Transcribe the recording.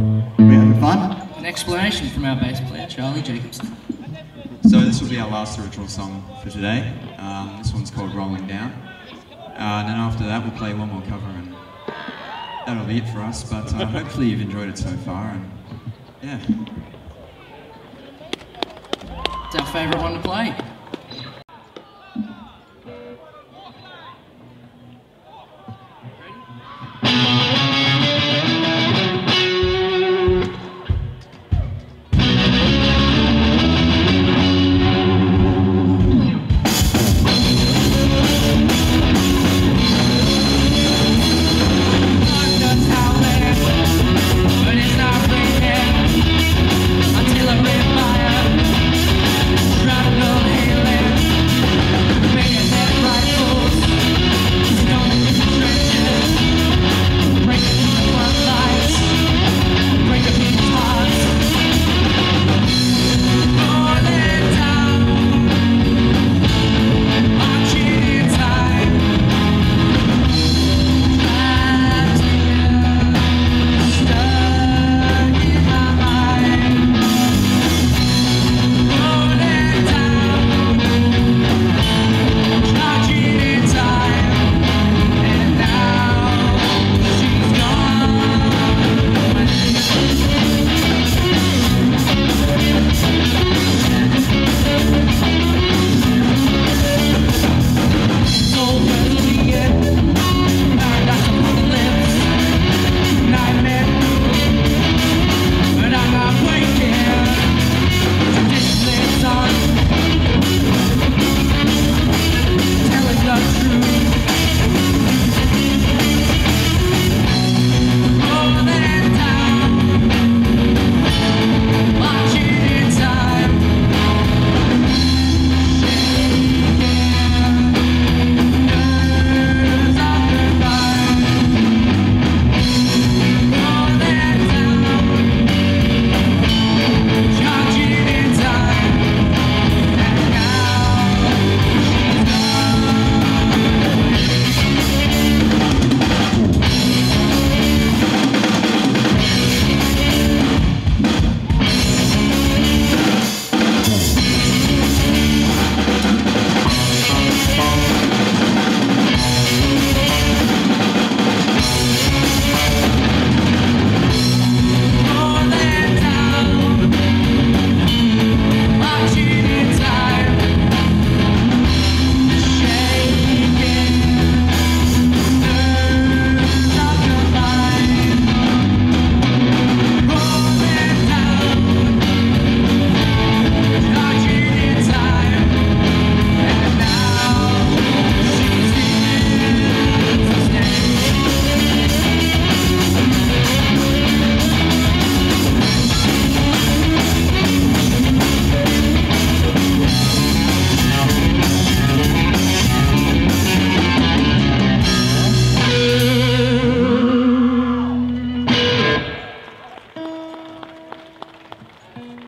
We having fun? An explanation from our bass player, Charlie Jacobson. So this will be our last original song for today. Um, this one's called Rolling Down. Uh, and then after that we'll play one more cover and that'll be it for us. But uh, hopefully you've enjoyed it so far and yeah. It's our favourite one to play.